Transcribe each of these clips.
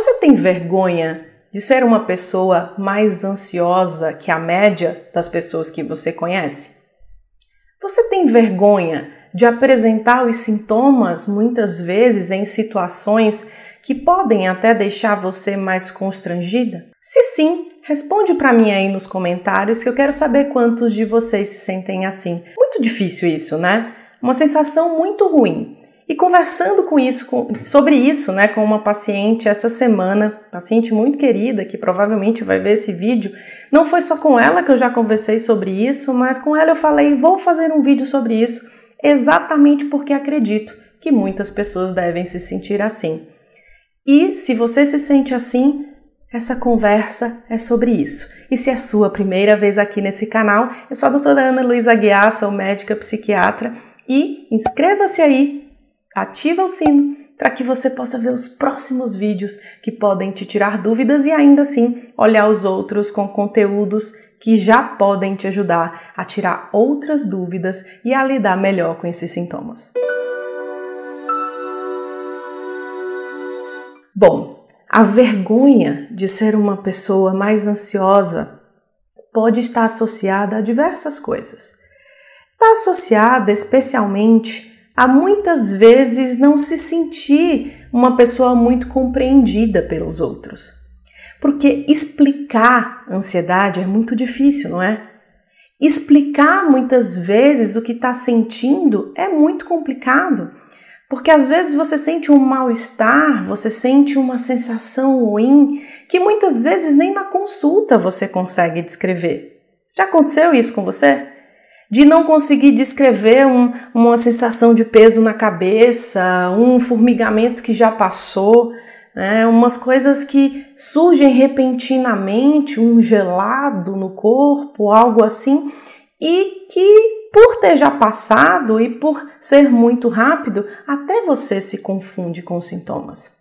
Você tem vergonha de ser uma pessoa mais ansiosa que a média das pessoas que você conhece? Você tem vergonha de apresentar os sintomas muitas vezes em situações que podem até deixar você mais constrangida? Se sim, responde para mim aí nos comentários que eu quero saber quantos de vocês se sentem assim. Muito difícil isso, né? Uma sensação muito ruim. E conversando com isso, com, sobre isso, né, com uma paciente essa semana, paciente muito querida, que provavelmente vai ver esse vídeo, não foi só com ela que eu já conversei sobre isso, mas com ela eu falei, vou fazer um vídeo sobre isso, exatamente porque acredito que muitas pessoas devem se sentir assim. E se você se sente assim, essa conversa é sobre isso. E se é sua primeira vez aqui nesse canal, eu sou a doutora Ana Luísa Guiar, sou médica psiquiatra e inscreva-se aí ativa o sino para que você possa ver os próximos vídeos que podem te tirar dúvidas e ainda assim olhar os outros com conteúdos que já podem te ajudar a tirar outras dúvidas e a lidar melhor com esses sintomas. Bom, a vergonha de ser uma pessoa mais ansiosa pode estar associada a diversas coisas. Está associada especialmente a muitas vezes não se sentir uma pessoa muito compreendida pelos outros. Porque explicar ansiedade é muito difícil, não é? Explicar muitas vezes o que está sentindo é muito complicado, porque às vezes você sente um mal-estar, você sente uma sensação ruim que muitas vezes nem na consulta você consegue descrever. Já aconteceu isso com você? De não conseguir descrever um, uma sensação de peso na cabeça, um formigamento que já passou, né, umas coisas que surgem repentinamente, um gelado no corpo, algo assim, e que por ter já passado e por ser muito rápido, até você se confunde com os sintomas.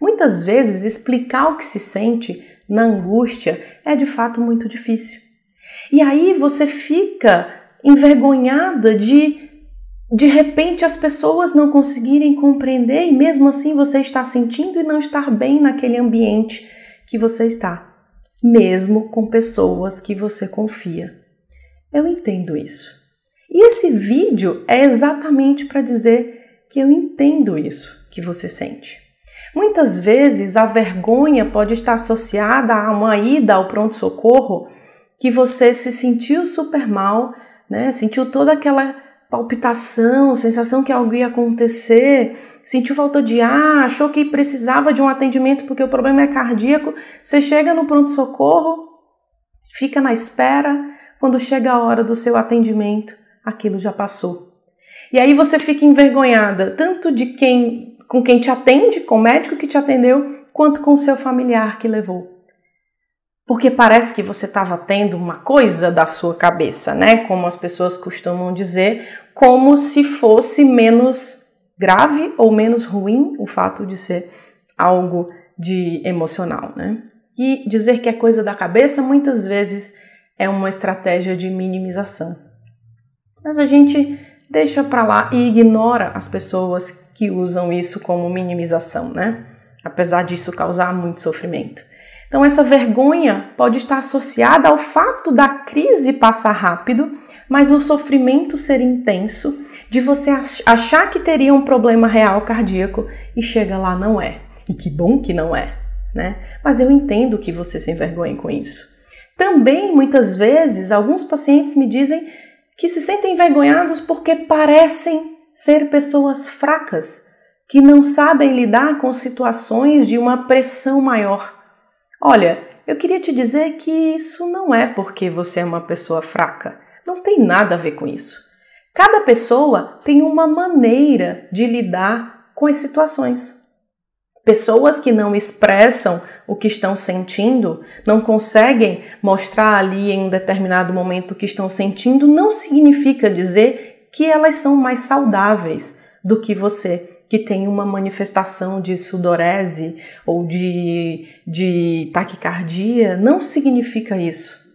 Muitas vezes explicar o que se sente na angústia é de fato muito difícil. E aí você fica envergonhada de de repente as pessoas não conseguirem compreender e mesmo assim você está sentindo e não estar bem naquele ambiente que você está, mesmo com pessoas que você confia. Eu entendo isso. E esse vídeo é exatamente para dizer que eu entendo isso que você sente. Muitas vezes a vergonha pode estar associada a uma ida ao pronto-socorro que você se sentiu super mal, né? Sentiu toda aquela palpitação, sensação que algo ia acontecer, sentiu falta de ar, achou que precisava de um atendimento porque o problema é cardíaco. Você chega no pronto-socorro, fica na espera, quando chega a hora do seu atendimento, aquilo já passou. E aí você fica envergonhada, tanto de quem com quem te atende, com o médico que te atendeu, quanto com o seu familiar que levou porque parece que você estava tendo uma coisa da sua cabeça, né? Como as pessoas costumam dizer, como se fosse menos grave ou menos ruim o fato de ser algo de emocional, né? E dizer que é coisa da cabeça muitas vezes é uma estratégia de minimização. Mas a gente deixa para lá e ignora as pessoas que usam isso como minimização, né? Apesar disso causar muito sofrimento. Então, essa vergonha pode estar associada ao fato da crise passar rápido, mas o sofrimento ser intenso, de você achar que teria um problema real cardíaco e chega lá não é. E que bom que não é, né? Mas eu entendo que você se envergonhe com isso. Também, muitas vezes, alguns pacientes me dizem que se sentem envergonhados porque parecem ser pessoas fracas, que não sabem lidar com situações de uma pressão maior Olha, eu queria te dizer que isso não é porque você é uma pessoa fraca. Não tem nada a ver com isso. Cada pessoa tem uma maneira de lidar com as situações. Pessoas que não expressam o que estão sentindo, não conseguem mostrar ali em um determinado momento o que estão sentindo, não significa dizer que elas são mais saudáveis do que você que tem uma manifestação de sudorese ou de, de taquicardia, não significa isso.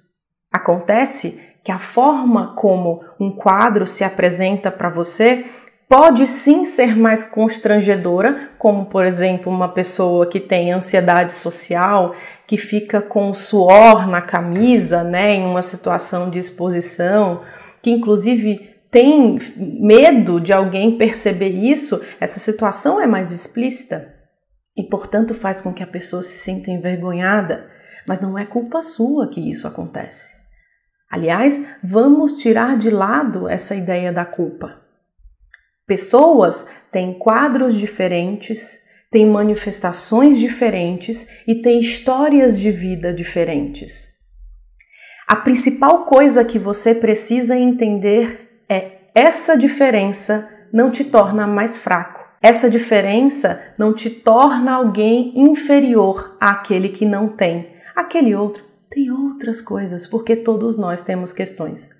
Acontece que a forma como um quadro se apresenta para você pode sim ser mais constrangedora, como por exemplo uma pessoa que tem ansiedade social, que fica com suor na camisa, né, em uma situação de exposição, que inclusive tem medo de alguém perceber isso, essa situação é mais explícita e, portanto, faz com que a pessoa se sinta envergonhada, mas não é culpa sua que isso acontece. Aliás, vamos tirar de lado essa ideia da culpa. Pessoas têm quadros diferentes, têm manifestações diferentes e têm histórias de vida diferentes. A principal coisa que você precisa entender é essa diferença não te torna mais fraco. Essa diferença não te torna alguém inferior àquele que não tem. Aquele outro tem outras coisas, porque todos nós temos questões.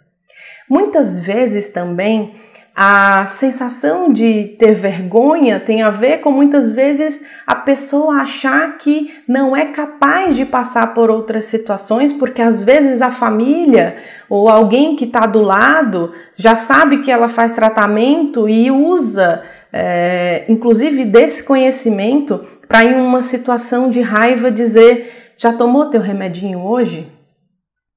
Muitas vezes também a sensação de ter vergonha tem a ver com muitas vezes a pessoa achar que não é capaz de passar por outras situações, porque às vezes a família ou alguém que está do lado já sabe que ela faz tratamento e usa, é, inclusive, desse conhecimento para, em uma situação de raiva, dizer: Já tomou teu remedinho hoje?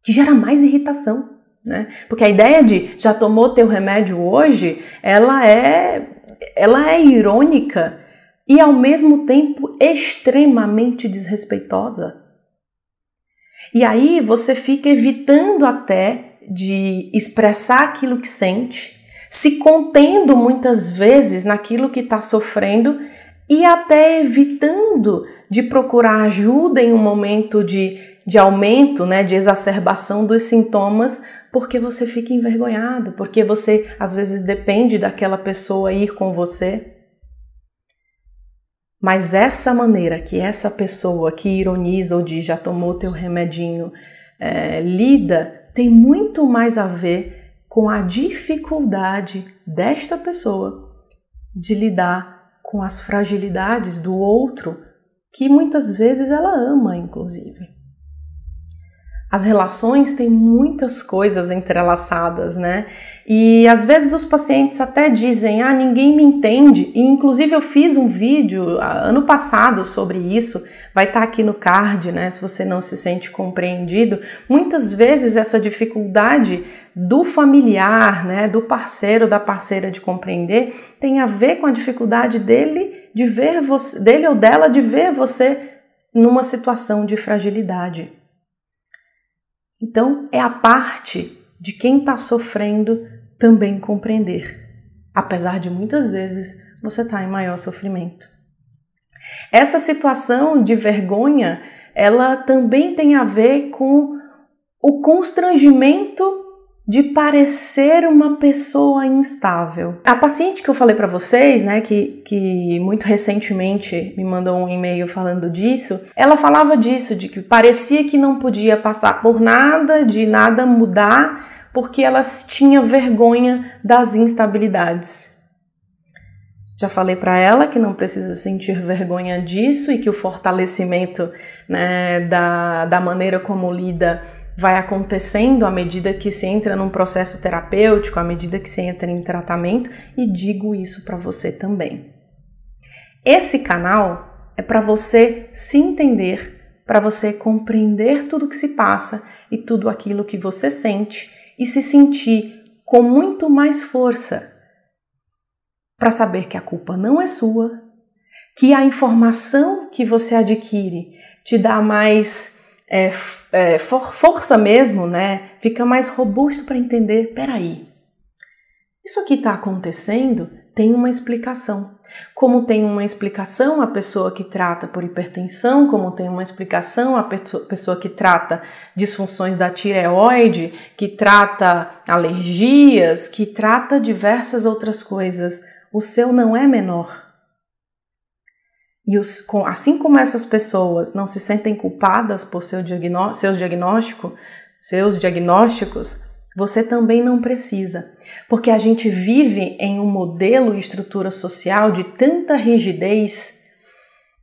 Que gera mais irritação. Né? Porque a ideia de já tomou teu remédio hoje, ela é, ela é irônica e ao mesmo tempo extremamente desrespeitosa. E aí você fica evitando até de expressar aquilo que sente, se contendo muitas vezes naquilo que está sofrendo e até evitando de procurar ajuda em um momento de, de aumento, né, de exacerbação dos sintomas, porque você fica envergonhado, porque você às vezes depende daquela pessoa ir com você. Mas essa maneira que essa pessoa que ironiza ou diz já tomou teu remedinho é, lida tem muito mais a ver com a dificuldade desta pessoa de lidar com as fragilidades do outro que muitas vezes ela ama, inclusive. As relações têm muitas coisas entrelaçadas, né? E às vezes os pacientes até dizem: ah, ninguém me entende. E inclusive eu fiz um vídeo ah, ano passado sobre isso, vai estar tá aqui no card, né? Se você não se sente compreendido. Muitas vezes essa dificuldade do familiar, né, do parceiro, da parceira de compreender, tem a ver com a dificuldade dele de ver você, dele ou dela de ver você numa situação de fragilidade. Então, é a parte de quem está sofrendo também compreender, apesar de muitas vezes você estar tá em maior sofrimento. Essa situação de vergonha, ela também tem a ver com o constrangimento de parecer uma pessoa instável. A paciente que eu falei para vocês, né, que, que muito recentemente me mandou um e-mail falando disso, ela falava disso, de que parecia que não podia passar por nada, de nada mudar, porque ela tinha vergonha das instabilidades. Já falei para ela que não precisa sentir vergonha disso e que o fortalecimento né, da, da maneira como lida vai acontecendo à medida que se entra num processo terapêutico, à medida que se entra em tratamento, e digo isso para você também. Esse canal é para você se entender, para você compreender tudo que se passa e tudo aquilo que você sente e se sentir com muito mais força para saber que a culpa não é sua, que a informação que você adquire te dá mais é, é, for, força mesmo, né? Fica mais robusto para entender. Peraí, isso aqui está acontecendo tem uma explicação. Como tem uma explicação a pessoa que trata por hipertensão, como tem uma explicação a pessoa que trata disfunções da tireoide, que trata alergias, que trata diversas outras coisas. O seu não é menor. E os, assim como essas pessoas não se sentem culpadas por seu diagnó seus, diagnóstico, seus diagnósticos, você também não precisa. Porque a gente vive em um modelo e estrutura social de tanta rigidez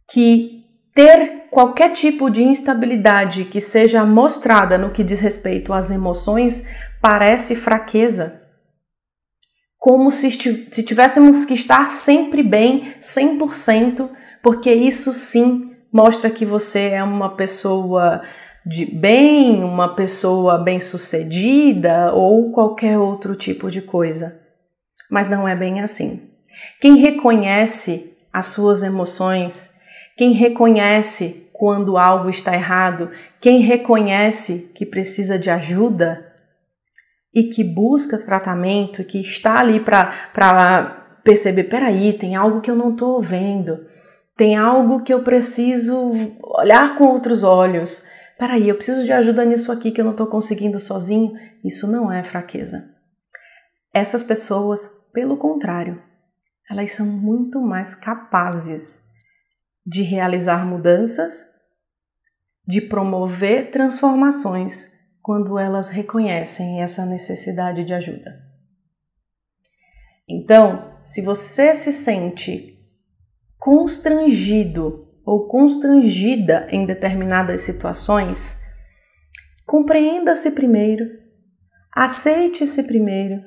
que ter qualquer tipo de instabilidade que seja mostrada no que diz respeito às emoções parece fraqueza. como se, se tivéssemos que estar sempre bem, 100%, porque isso sim mostra que você é uma pessoa de bem, uma pessoa bem-sucedida ou qualquer outro tipo de coisa. Mas não é bem assim. Quem reconhece as suas emoções, quem reconhece quando algo está errado, quem reconhece que precisa de ajuda, e que busca tratamento que está ali para perceber: peraí, tem algo que eu não estou vendo, tem algo que eu preciso olhar com outros olhos. Peraí, eu preciso de ajuda nisso aqui que eu não estou conseguindo sozinho. Isso não é fraqueza. Essas pessoas, pelo contrário, elas são muito mais capazes de realizar mudanças, de promover transformações quando elas reconhecem essa necessidade de ajuda. Então, se você se sente constrangido ou constrangida em determinadas situações, compreenda-se primeiro, aceite-se primeiro,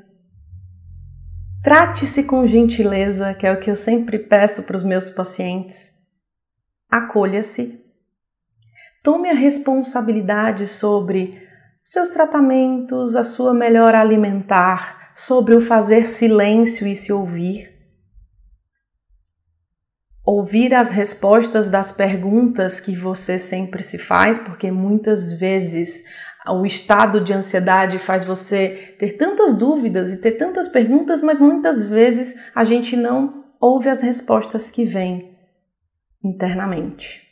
trate-se com gentileza, que é o que eu sempre peço para os meus pacientes, acolha-se, tome a responsabilidade sobre seus tratamentos, a sua melhora alimentar, sobre o fazer silêncio e se ouvir. Ouvir as respostas das perguntas que você sempre se faz, porque muitas vezes o estado de ansiedade faz você ter tantas dúvidas e ter tantas perguntas, mas muitas vezes a gente não ouve as respostas que vêm internamente.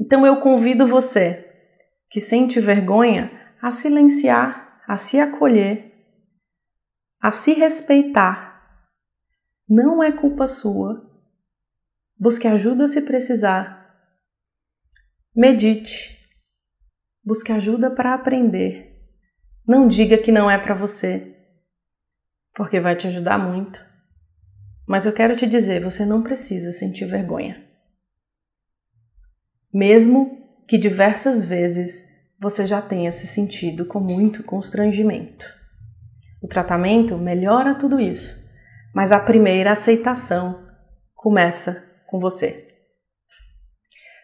Então eu convido você que sente vergonha a silenciar, a se acolher, a se respeitar. Não é culpa sua. Busque ajuda se precisar. Medite. Busque ajuda para aprender. Não diga que não é para você, porque vai te ajudar muito. Mas eu quero te dizer, você não precisa sentir vergonha. Mesmo que diversas vezes você já tenha se sentido com muito constrangimento. O tratamento melhora tudo isso, mas a primeira aceitação começa com você.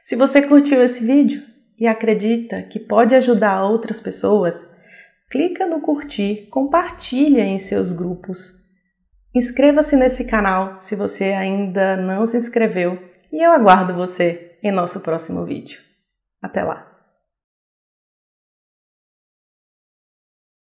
Se você curtiu esse vídeo e acredita que pode ajudar outras pessoas, clica no curtir, compartilha em seus grupos. Inscreva-se nesse canal se você ainda não se inscreveu e eu aguardo você em nosso próximo vídeo. Até lá!